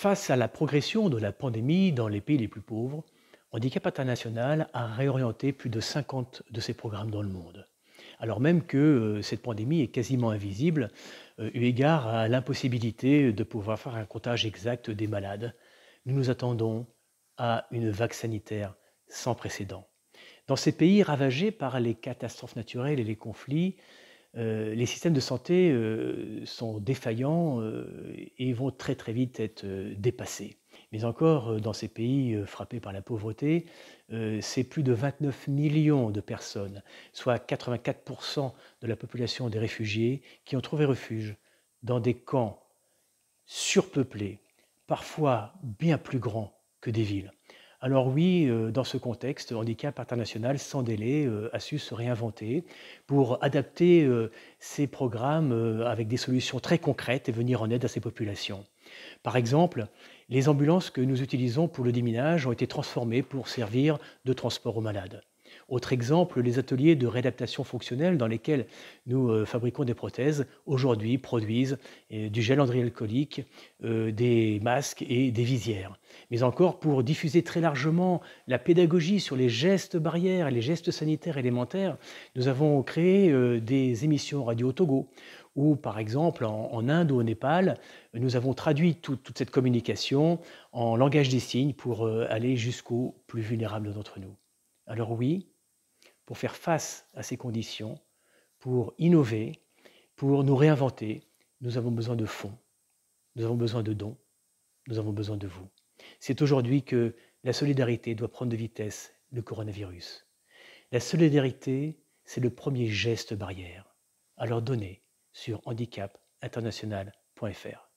Face à la progression de la pandémie dans les pays les plus pauvres, Handicap International a réorienté plus de 50 de ses programmes dans le monde. Alors même que euh, cette pandémie est quasiment invisible, euh, eu égard à l'impossibilité de pouvoir faire un comptage exact des malades, nous nous attendons à une vague sanitaire sans précédent. Dans ces pays ravagés par les catastrophes naturelles et les conflits, euh, les systèmes de santé euh, sont défaillants euh, et vont très très vite être dépassés. Mais encore, dans ces pays frappés par la pauvreté, c'est plus de 29 millions de personnes, soit 84% de la population des réfugiés, qui ont trouvé refuge dans des camps surpeuplés, parfois bien plus grands que des villes. Alors oui, euh, dans ce contexte, Handicap International, sans délai, euh, a su se réinventer pour adapter euh, ses programmes avec des solutions très concrètes et venir en aide à ces populations. Par exemple, les ambulances que nous utilisons pour le déminage ont été transformées pour servir de transport aux malades. Autre exemple, les ateliers de réadaptation fonctionnelle dans lesquels nous euh, fabriquons des prothèses, aujourd'hui produisent euh, du gel andrialcoolique, euh, des masques et des visières. Mais encore, pour diffuser très largement la pédagogie sur les gestes barrières et les gestes sanitaires élémentaires, nous avons créé des émissions radio au Togo, où par exemple en, Inde ou au Népal, nous avons traduit toute cette communication en langage des signes pour aller jusqu'aux plus vulnérables d'entre nous. Alors oui, pour faire face à ces conditions, pour innover, pour nous réinventer, nous avons besoin de fonds, nous avons besoin de dons, nous avons besoin de vous. C'est aujourd'hui que la solidarité doit prendre de vitesse le coronavirus. La solidarité, c'est le premier geste barrière. Alors donnez sur handicapinternational.fr.